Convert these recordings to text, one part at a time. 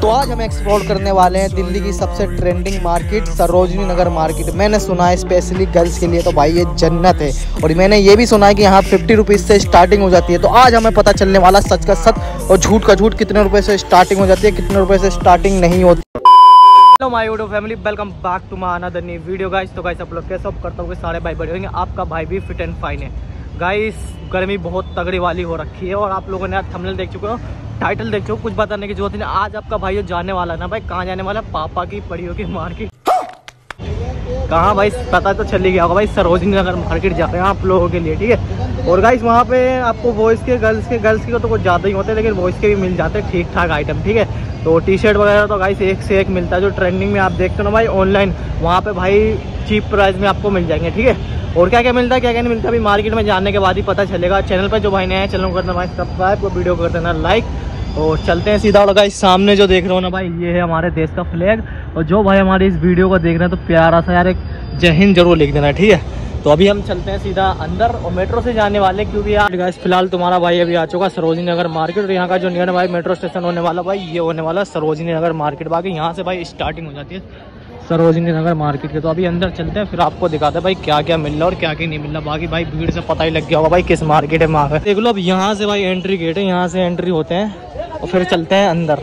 तो आज हम एक्सप्लोर करने वाले हैं दिल्ली की सबसे trending market Sarojini Nagar market मैंने सुना है स्पेशली गर्ल्स के लिए तो भाई ये जन्नत है। और मैंने ये भी सुना है कि यहाँ फिफ्टी रुपीज़ से स्टार्टिंग हो जाती है। तो आज हमें पता चलने वाला सच का सच और झूठ का झूठ कितने रुपए से स्टार्टिंग हो जाती है, कितने रुपए से स्टार्टिंग नहीं होती। Hello my YouTube family welcome back to my another new video guys तो गाइस आप लोग कैसे करता हूँ सारे भाई बड़े होंगे, आपका भाई भी फिट एंड फाइन है। गाइस गर्मी बहुत तगड़ी वाली हो रखी है और आप लोगों ने आज थंबनेल देख चुके हो टाइटल देख चुके हो, कुछ बताने की ज़रूरत नहीं। आज आपका भाई जाने वाला है ना भाई, कहाँ जाने वाला है? पापा की पड़ी होगी मार्केट। कहाँ भाई, पता तो चल ही गया होगा भाई, सरोजनी नगर मार्केट जा रहे हैं आप लोगों के लिए, ठीक है? और गाइस वहाँ पे आपको बॉयज़ के गर्ल्स के गर्ल्स के तो कुछ ज़्यादा ही होते हैं, लेकिन बॉयज़ के भी मिल जाते हैं ठीक ठाक आइटम ठीक है? तो टी शर्ट वगैरह तो गाइस एक से एक मिलता है, जो ट्रेंडिंग में आप देखते हो ना भाई ऑनलाइन वहाँ पे भाई चीप प्राइस में आपको मिल जाएँगे, ठीक है? और क्या क्या मिलता है क्या क्या नहीं मिलता, अभी मार्केट में जाने के बाद ही पता चलेगा। चैनल पर जो भाई हैं, चैनल को करना भाई सब्सक्राइब और वीडियो कर देना लाइक और चलते हैं सीधा और गाइस सामने जो देख रहे हो ना भाई, ये है हमारे देश का फ्लैग और जो भाई हमारी इस वीडियो को देख रहे हैं तो प्यारा सा यार एक जय हिंद ज़रूर लिख देना, ठीक है? तो अभी हम चलते हैं सीधा अंदर और मेट्रो से जाने वाले, क्योंकि यार गाइस फ़िलहाल तुम्हारा भाई अभी आ चुका सरोजनी नगर मार्केट और यहाँ का जो नियर भाई मेट्रो स्टेशन होने वाला भाई, ये होने वाला सरोजनी नगर मार्केट बाकी यहाँ से भाई स्टार्टिंग हो जाती है। सरोजनी नगर मार्केट के। तो अभी अंदर चलते हैं, फिर आपको दिखाते हैं भाई क्या क्या मिल रहा है और क्या क्या नहीं मिल रहा। बाकी भाई भीड़ से पता ही लग गया होगा भाई किस मार्केट है वहाँ देख लो अब यहाँ से भाई एंट्री गेट है, यहाँ से एंट्री होते हैं और फिर चलते हैं अंदर।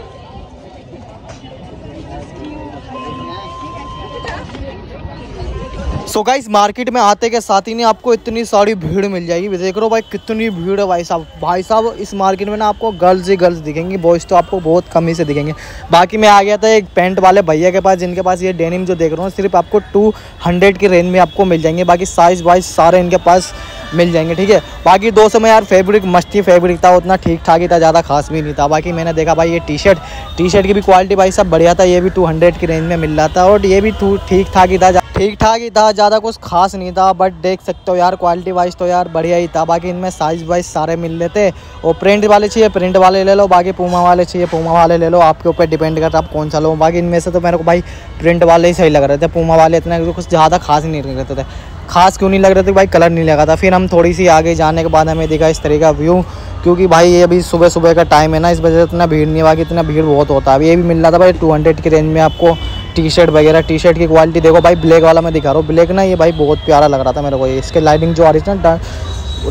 सो गाइस मार्केट में आते के साथ ही नहीं आपको इतनी सारी भीड़ मिल जाएगी। देख लो भाई, कितनी भीड़ है भाई साहब। भाई साहब, इस मार्केट में ना आपको गर्ल्स ही गर्ल्स दिखेंगी। बॉयज़ तो आपको बहुत कम ही से दिखेंगे। बाकी मैं आ गया था एक पेंट वाले भैया के पास, जिनके पास ये डेनिम जो देख रहा हूँ, सिर्फ़ आपको टू हंड्रेड की रेंज में आपको मिल जाएँगे। बाकी साइज़ वाइज सारे इनके पास मिल जाएँगे, ठीक है? बाकी दो सौ में यार फैब्रिक मस्ती फैब्रिक था, उतना ठीक ठाक ही था, ज़्यादा खास भी नहीं था। बाकी मैंने देखा भाई ये टी शर्ट टी शर्ट की भी क्वालिटी भाई सब बढ़िया था, ये भी टू हंड्रेड की रेंज में मिल रहा था और ये भी ठीक ठाक ही था ठीक ठाक ही था, ज़्यादा कुछ खास नहीं था बट देख सकते हो यार क्वालिटी वाइज तो यार बढ़िया ही था। बाकी इनमें साइज़ वाइज सारे मिल लेते। और प्रिंट वाले चाहिए प्रिंट वाले ले लो, बाकी पूमा वाले चाहिए पूमा वाले ले लो। आपके ऊपर डिपेंड करता आप कौन सा लो। बाकी इनमें से तो मेरे को भाई प्रिंट वाले ही सही लग रहे थे। पूमा वाले इतने कुछ ज़्यादा खास नहीं लग रहे थे। खास क्यों नहीं लग रहे थे भाई कलर नहीं लगा था? फिर हम थोड़ी सी आगे जाने के बाद हमें देखा इस तरह का व्यू क्योंकि भाई ये अभी सुबह सुबह का टाइम है ना, इस वजह से इतना भीड़ नहीं बाकी इतना भीड़ बहुत होता है। अभी ये भी मिल रहा था भाई टू हंड्रेड की रेंज में आपको। टी शर्ट वगैरह टी शर्ट की क्वालिटी देखो भाई ब्लैक वाला मैं दिखा रहा हूँ। ब्लैक ना ये भाई बहुत प्यारा लग रहा था मेरे को ये। इसके लाइनिंग जो आ रही थी ना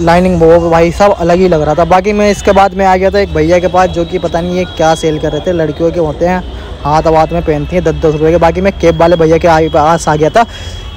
लाइनिंग वो भाई सब अलग ही लग रहा था। बाकी मैं इसके बाद मैं आ गया था एक भैया के पास, जो कि पता नहीं ये क्या सेल कर रहे थे, लड़कियों के होते हैं। हाथ हाथ में पहनती हैं दस दस रुपये के। बाकी मैं केप वाले भैया के पास आ गया था।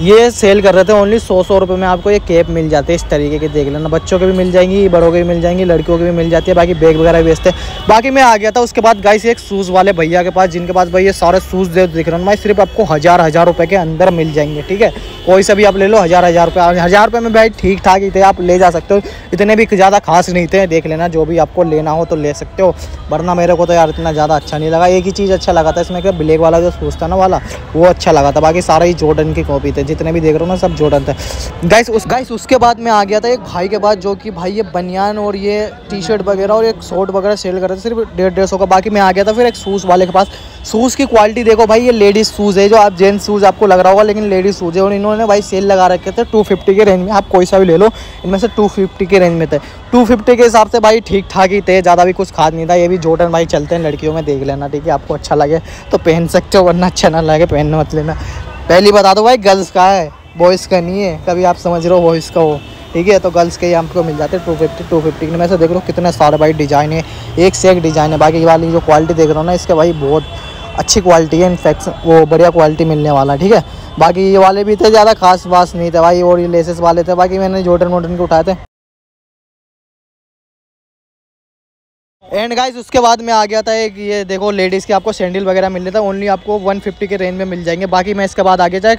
ये सेल कर रहे थे ओनली सौ सौ रुपये में आपको ये केप मिल जाते हैं। इस तरीके के देख लेना। बच्चों के भी मिल जाएँगी, बड़ों के भी मिल जाएँगी, लड़कियों के भी मिल जाती है। बाकी बैग वगैरह भी बेचते हैं। बाकी मैं आ गया था। उसके बाद गाइस एक शूज़ वाले भैया के पास, जिनके पास भाई ये सारे शूज़ दे दिख रहे हैं। भाई सिर्फ़ आपको हज़ार हज़ार रुपये के अंदर मिल जाएँगे, ठीक है? कोई सा भी आप ले लो हज़ार हज़ार रुपये हज़ार रुपये में भाई ठीक ठाक ही थे। आप ले जा सकते हो। इतने भी ज़्यादा खास नहीं थे। देख लेना, जो भी आपको लेना हो तो ले सकते हो। वरना मेरे को तो यार इतना ज़्यादा अच्छा नहीं लगा। एक ही चीज़ अच्छा लगा था इसमें क्या ब्लैक वाला जो शूज़ था ना वाला, वो अच्छा लगा था। बाकी सारे ही जॉर्डन की कॉपी थे, जितने भी देख रहे हो ना, सब जॉर्डन थे। गाइस उस गाइस उसके बाद में आ गया था एक भाई के बाद जो कि भाई ये बनियान और ये टी शर्ट वगैरह और एक शॉर्ट वगैरह सेल कर रहे थे, सिर्फ़ डेढ़ डेढ़ सौ का। बाकी मैं आ गया था फिर एक शूज़ वाले के पास। शूज़ की क्वालिटी देखो भाई, ये लेडीज़ शूज़ है, जो आप जेंट्स शूज़ आपको लग रहा होगा, लेकिन लेडीज़ शूज़ है, और इन्होंने भाई सेल लगा रखे थे। टू के रेंज में, आप कोई सा भी ले लो, इनमें से टू के रेंज में थे। टू फिफ्टी के हिसाब से भाई ठीक ठाक ही थे, ज़्यादा भी कुछ खाद नहीं था। ये भी जॉर्डन भाई चलते हैं, लड़कियों में देख लेना, ठीक है, आपको अच्छा लगे तो पहन सकते हो, वरना अच्छा ना लगे पहनने मत लेना पहली बता दो भाई, गर्ल्स का है, बॉयज़ का नहीं है, कभी आप समझ रहे हो बॉयज़ का हो, ठीक है तो गर्ल्स के ही आपको मिल जाते हैं, टू फिफ्टी टू फिफ्टी में से देख लो कितने सारे भाई डिज़ाइन है, एक से एक डिज़ाइन है। बाकी वाली जो क्वालिटी देख रहा हूँ ना, इसके भाई बहुत अच्छी क्वालिटी है इनफैक्ट वो बढ़िया क्वालिटी मिलने वाला, ठीक है। बाकी ये वाले भी थे, ज़्यादा खास बास नहीं थे भाई, और ये लेसेस वाले थे, बाकी मैंने जोटन वोटन के उठाए थे। एंड गाइस उसके बाद में आ गया था एक ये देखो लेडीज़ के आपको सैंडल वगैरह मिल रहे था ओनली आपको 150 के रेंज में मिल जाएँगे। बाकी मैं इसके बाद आगे जाए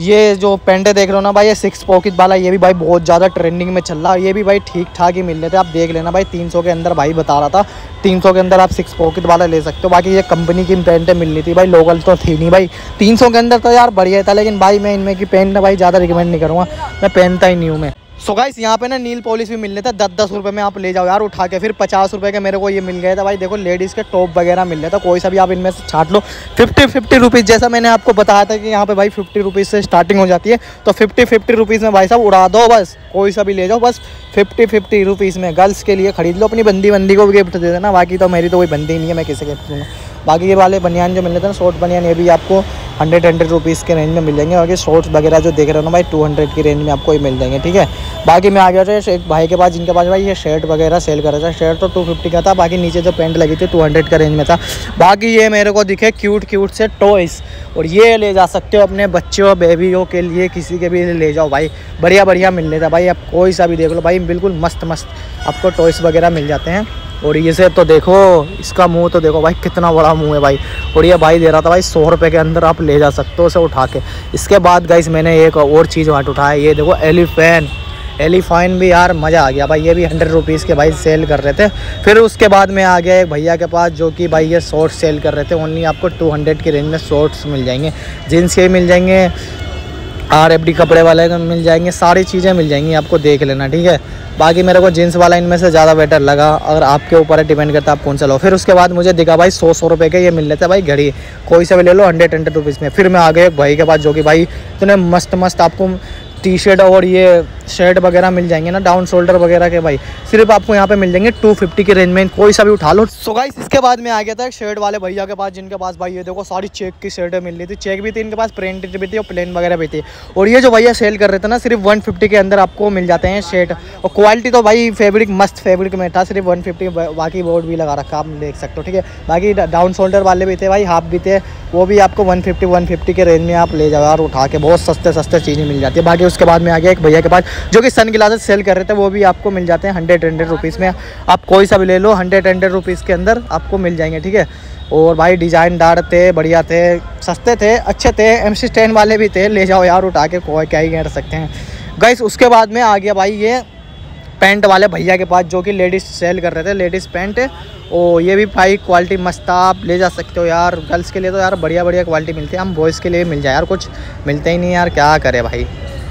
ये जो पेंटे देख रहे हो ना भाई, ये सिक्स पॉकेट वाला, ये भी भाई बहुत ज़्यादा ट्रेंडिंग में चल रहा है। ये भी भाई ठीक ठाक ही मिल रहे थे। आप देख लेना भाई 300 के अंदर भाई बता रहा था 300 के अंदर आप सिक्स पॉकेट वाला ले सकते हो। बाकी ये कंपनी की पेंटें मिल रही थी भाई लोकल तो थी नहीं भाई। 300 के अंदर तो यार बढ़िया था, लेकिन भाई मैं इनमें की पेंट भाई ज़्यादा रिकमेंड नहीं करूँगा। मैं पहनता ही नहीं हूँ मैं। सो गाइस यहाँ पे ना नील पॉलिश भी मिल रहे थे दस दस रुपये में आप ले जाओ यार उठा के, फिर पचास रुपये के मेरे को ये मिल गए थे। भाई देखो लेडीज़ के टॉप वगैरह मिल रहे थे, कोई सा भी आप इनमें से छाट लो। फिफ्टी फिफ्टी रुपीज़ जैसा मैंने आपको बताया था कि यहाँ पे भाई फिफ्टी रुपीज़ से स्टार्टिंग हो जाती है तो फिफ्टी फिफ्टी रुपीज़ में भाई साहब उड़ा दो बस, कोई सा भी ले जाओ, बस फिफ्टी फिफ्टी रुपीज़ में गर्ल्स के लिए खरीद लो, अपनी बंदी बंदी को भी गिफ्ट दे देना, बाकी तो मेरी तो कोई बंदी नहीं है, मैं किसी गिफ्ट दूँगा बाकी ये वाले बनियान जो मिल रहे थे ना शॉर्ट बनियान, ये भी आपको हंड्रेड हंड्रेड रुपीज़ के रेंज में मिल जाएँगे। बाकी शॉर्ट्स वगैरह जो देख रहे हो ना भाई टू हंड्रेड की रेंज में आपको ही मिल जाएँगे, ठीक है? बाकी मैं आ गया था, एक भाई के पास, जिनके पास भाई ये शर्ट वगैरह सेल कर रहा था। शर्ट तो टू फिफ्टी का था, बाकी नीचे जो पेंट लगी थी टू हंड्रेड का रेंज में था। बाकी ये मेरे को दिखे क्यूट क्यूट से टॉयस और ये ले जा सकते हो अपने बच्चों बेबियों के लिए, किसी के भी ले जाओ भाई। बढ़िया बढ़िया मिल लेता भाई। आप कोई सा भी देख लो भाई, बिल्कुल मस्त मस्त आपको टॉयस वगैरह मिल जाते हैं। और ये से तो देखो, इसका मुँह तो देखो भाई, कितना बड़ा मुँह है भाई। और ये भाई दे रहा था भाई, सौ रुपये के अंदर आप ले जा सकते हो उसे उठा के। इसके बाद गाइस मैंने एक और चीज़ वहाँ उठाया ये देखो, एलिफेन। एलिफाइन भी यार, मज़ा आ गया भाई, ये भी हंड्रेड रुपीज़ के भाई सेल कर रहे थे। फिर उसके बाद में आ गया एक भैया के पास, जो कि भाई ये शॉर्ट्स सेल कर रहे थे। ओनली आपको टू हंड्रेड की रेंज में शॉर्ट्स मिल जाएँगे। जीन्स के मिल जाएँगे। आर एफ़ डी कपड़े वाले मिल जाएँगे, सारी चीज़ें मिल जाएँगी, आपको देख लेना, ठीक है? बाकी मेरे को जीन्स वाला इनमें से ज़्यादा बेटर लगा, अगर आपके ऊपर है डिपेंड करता है आप कौन सा लो। फिर उसके बाद मुझे दिखा, भाई सौ सौ रुपये के ये मिल लेते भाई घड़ी। कोई से भी ले लो हंड्रेड हंड्रेड रुपीज़ में। फिर मैं आ गया एक भाई के पास, जो कि भाई, इतने मस्त मस्त आपको टी शर्ट और ये शर्ट वगैरह मिल जाएँगे ना डाउन शोल्डर वगैरह के भाई। सिर्फ़ आपको यहाँ पे मिल जाएँगे 250 के रेंज में। कोई सा भी उठा लो। सो गाइस इसके बाद में आ गया था शर्ट वाले भैया के पास, जिनके पास भाई ये देखो सारी चेक की शर्टें मिल रही थी। चेक भी थी, इनके पास प्रिंटेड भी थी और प्लेन वगैरह भी थी। और ये जो भैया सेल कर रहे थे ना, सिर्फ़ वन के अंदर आपको मिल जाते हैं शर्ट और क्वालिटी तो भाई फेब्रिक मस्त फेब्रिक में था, सिर्फ़ वन बाकी बोर्ड भी लगा रखा आप देख सकते हो, ठीक है? बाकी डाउन शोल्डर वाले भी थे भाई हाफ़ भी थे। वो भी आपको वन फिफ्टी के रेंज में आप ले जाओ और उठा के बहुत सस्ते सस्ते चीज़ें मिल जाती है। बाकी उसके बाद में आ गया एक भैया के पास जो कि सन ग्लासेस सेल कर रहे थे, वो भी आपको मिल जाते हैं हंड्रेड हंड्रेड रुपीज़ में। आप कोई सा भी ले लो हंड्रेड हंड्रेड रुपीज़ के अंदर आपको मिल जाएँगे, ठीक है? और भाई डिज़ाइनदार थे, बढ़िया थे, सस्ते थे, अच्छे थे एम सी स्टैंड वाले भी थे, ले जाओ यार, उठा के कोई क्या ही कह सकते हैं। गैस उसके बाद में आ गया भाई ये पैंट वाले भैया के पास, जो कि लेडीज़ सेल कर रहे थे लेडीज़ पैंट ओ ये भी भाई क्वालिटी मस्त आप ले जा सकते हो यार गर्ल्स के लिए तो यार बढ़िया बढ़िया क्वालिटी मिलती है, हम बॉयज़ के लिए मिल जाए यार कुछ। मिलते ही नहीं यार, क्या करें भाई?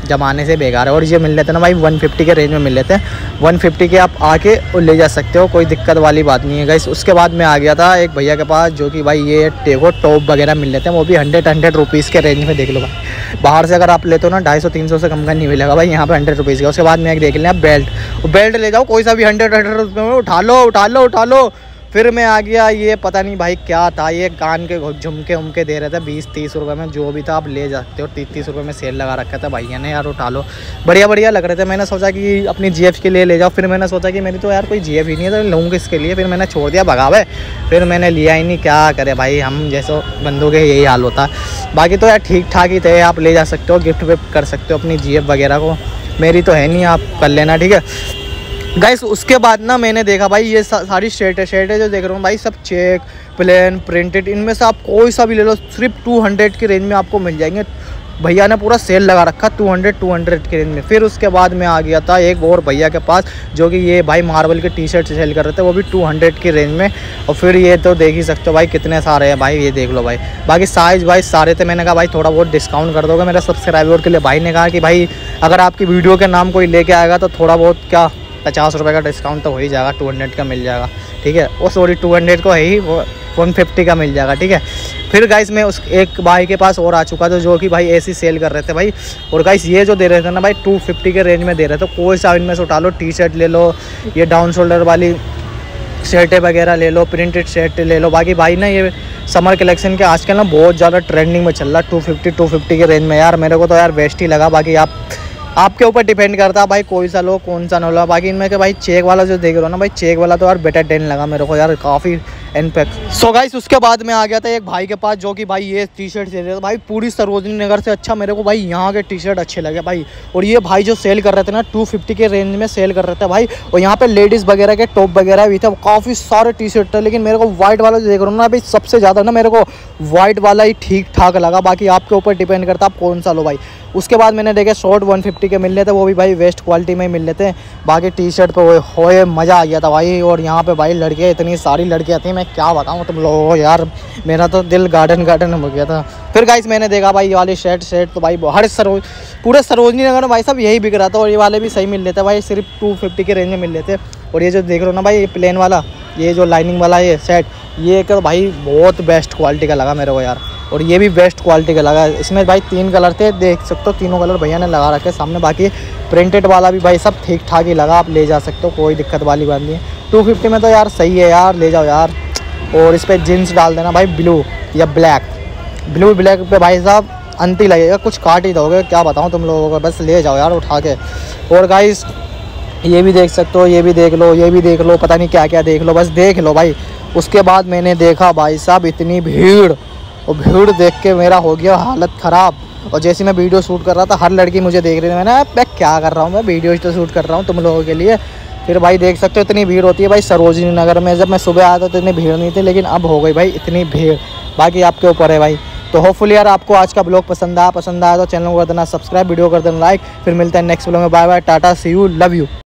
जमाने से बेकार है। और ये मिल लेते ना भाई 150 के रेंज में मिल लेते हैं 150 के आप आके ले जा सकते हो, कोई दिक्कत वाली बात नहीं है गाइस उसके बाद में आ गया था एक भैया के पास, जो कि भाई ये टेगो टॉप वगैरह मिल लेते हैं वो भी हंड्रेड हंड्रेड रुपीज़ के रेंज में, देख लो भाई। बाहर से अगर आप लेते हो ना, ढाई सौ से कम का नहीं मिलेगा भाई, यहाँ पर हंड्रेड रुपीज़ का। उसके बाद में एक देख लें बेल्ट बेल्ट ले जाओ, कोई सा भी हंड्रेड हंड्रेड रुपये में, उठा लो उठा लो उठा लो। फिर मैं आ गया, ये पता नहीं भाई क्या था, ये कान के झुमके उमके दे रहे थे बीस, तीस रुपये में, जो भी था आप ले जा सकते हो तीस तीस रुपये में सेल लगा रखा था भैया ने यार उठा लो। बढ़िया बढ़िया लग रहे थे, मैंने सोचा कि अपनी जीएफ के लिए ले जाओ, फिर मैंने सोचा कि मेरी तो यार कोई जीएफ ही नहीं है तो लूँगा इसके लिए, फिर मैंने छोड़ दिया, भगावे। फिर मैंने लिया ही नहीं, क्या करे भाई, हम जैसे बंदों के यही हाल होता। बाकी तो यार ठीक ठाक ही थे, आप ले जा सकते हो गिफ्ट विफ्ट कर सकते हो अपनी जी वगैरह को। मेरी तो है नहीं, आप कर लेना, ठीक है? गाइस उसके बाद ना मैंने देखा भाई, ये सारी शर्ट है शर्ट है जो देख रहा हूँ भाई, सब चेक प्लेन प्रिंटेड इनमें से आप कोई सा भी ले लो, सिर्फ़ टू हंड्रेड की रेंज में आपको मिल जाएँगे। भैया ने पूरा सेल लगा रखा टू हंड्रेड टू हंड्रेड की रेंज में। फिर उसके बाद मैं आ गया था एक और भैया के पास, जो कि ये भाई मार्बल के टी शर्ट सेल कर रहे थे, वो भी टू हंड्रेड की रेंज में। और फिर ये तो देख ही सकते हो भाई, कितने सारे हैं भाई, ये देख लो भाई। बाकी साइज़ भाई सारे थे, मैंने कहा, भाई, थोड़ा बहुत डिस्काउंट कर दोगे मेरे सब्सक्राइबर के लिए। भाई ने कहा कि, भाई, अगर आपकी वीडियो के नाम कोई लेके आएगा तो थोड़ा बहुत क्या पचास रुपये का डिस्काउंट तो हो ही जाएगा टू हंड्रेड का मिल जाएगा, ठीक है? वो सॉरी टू हंड्रेड को है ही, वो वन फिफ्टी का मिल जाएगा, ठीक है? फिर गाइस मैं उस एक भाई के पास और आ चुका था जो कि भाई ऐसी सेल कर रहे थे भाई। और गाइस ये जो दे रहे थे ना भाई टू फिफ्टी के रेंज में दे रहे थे। कोई सा इनमें से उठा लो टी शर्ट ले लो, ये डाउन शोल्डर वाली शर्टें वगैरह ले लो प्रिंटेड शर्ट ले लो। बाकी भाई ना, ये समर कलेक्शन के आजकल ना बहुत ज़्यादा ट्रेंडिंग में चल रहा है टू फिफ्टी टू फिफ्टी के रेंज में। यार, मेरे को तो यार बेस्ट ही लगा। बाकी आप आपके ऊपर डिपेंड करता है भाई कोई सा लो, कौन सा ना लो। बाकी इनमें के भाई चेक वाला जो देख रहे हो ना भाई, चेक वाला तो यार बेटर टेन लगा मेरे को यार, काफ़ी इनफैक्ट सो गाइस उसके बाद में आ गया था एक भाई के पास, जो कि भाई ये टी शर्ट दे रहे थे। भाई, पूरी सरोजनी नगर से अच्छा मेरे को भाई यहाँ के टी शर्ट अच्छे लगे भाई। और ये भाई जो सेल कर रहे थे ना टू फिफ्टी के रेंज में सेल कर रहे थे भाई। और यहाँ पे लेडीज़ वगैरह के टॉप वगैरह भी थे काफ़ी सारे टी शर्ट थे, लेकिन मेरे को व्हाइट वाला जो देख रहा हूँ ना भाई, सबसे ज़्यादा ना मेरे को व्हाइट वाला ही ठीक ठाक लगा। बाकी आपके ऊपर डिपेंड करता आप कौन सा लो भाई। उसके बाद मैंने देखे शॉर्ट 150 के मिल रहे थे, वो भी भाई वेस्ट क्वालिटी में ही मिल रहे थे। बाकी टी शर्ट पे होए, मज़ा आ गया था भाई। और यहाँ पर भाई लड़कियाँ इतनी सारी लड़कियाँ थी मैं क्या बताऊँ तुम लोग यार? मेरा तो दिल गार्डन गार्डन हो गया था। फिर गाइस मैंने देखा भाई ये वाली शर्ट शर्ट तो भाई हर सरोज, पूरे सरोजनी नगर में भाई सब यही बिक रहा था और ये वाले भी सही मिल लेते। भाई सिर्फ़ टू फिफ्टी के रेंज में मिल लेते। और ये जो देख रहे हो ना भाई, ये प्लेन वाला, ये जो लाइनिंग वाला ये सेट ये कर भाई बहुत बेस्ट क्वालिटी का लगा मेरे को यार। और ये भी बेस्ट क्वालिटी का लगा। इसमें भाई तीन कलर थे, देख सकते हो तीनों कलर भैया ने लगा रखे सामने बाकी प्रिंटेड वाला भी भाई सब ठीक ठाक ही लगा। आप ले जा सकते हो, कोई दिक्कत वाली बात नहीं है। टू फिफ्टी में तो यार सही है यार, ले जाओ यार। और इस पर जीन्स डाल देना भाई ब्लू या ब्लैक ब्लू ब्लैक पे भाई साहब, अंति लगेगा, कुछ काट ही दोगे, क्या बताऊँ तुम लोगों को, बस ले जाओ यार उठा के। और गाइस ये भी देख सकते हो, ये भी देख लो, ये भी देख लो, पता नहीं क्या क्या देख लो, बस देख लो भाई। उसके बाद मैंने देखा भाई साहब, इतनी भीड़, और भीड़ देख के मेरा हो गया हालत ख़राब। और जैसे मैं वीडियो शूट कर रहा था, हर लड़की मुझे देख रही थी, मैंने मैं क्या कर रहा हूँ मैं? वीडियो तो शूट कर रहा हूँ तुम लोगों के लिए। फिर भाई देख सकते हो, इतनी भीड़ होती है भाई सरोजनी नगर में। जब मैं सुबह आया था तो इतनी भीड़ नहीं थी, लेकिन अब हो गई भाई, इतनी भीड़। बाकी आपके ऊपर है भाई। तो होपफुली यार आपको आज का ब्लॉग पसंद आया पसंद आया तो चैनल को कर देना सब्सक्राइब वीडियो कर देना लाइक फिर मिलते हैं नेक्स्ट ब्लॉग में। Bye bye tata see you love you